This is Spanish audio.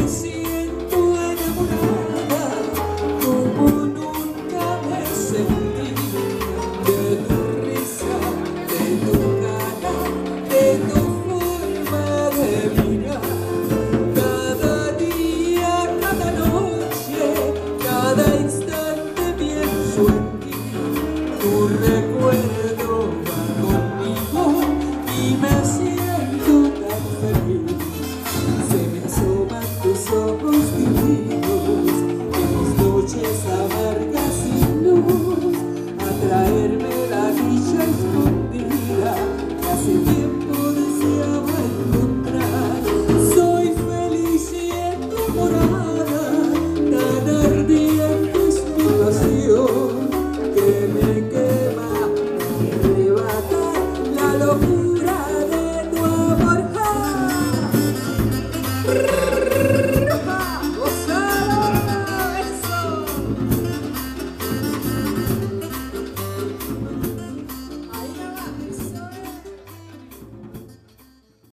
Me siento enamorada, como nunca me sentí, de tu risa, de tu cara, de tu forma de mirar. Cada día, cada noche, cada instante bien suelto. Esa barca sin luz, atraerme la dicha escondida que hace tiempo deseaba encontrar. Soy feliz y empurrada, ganar ni mi tu situación que me quema, rebata la locura.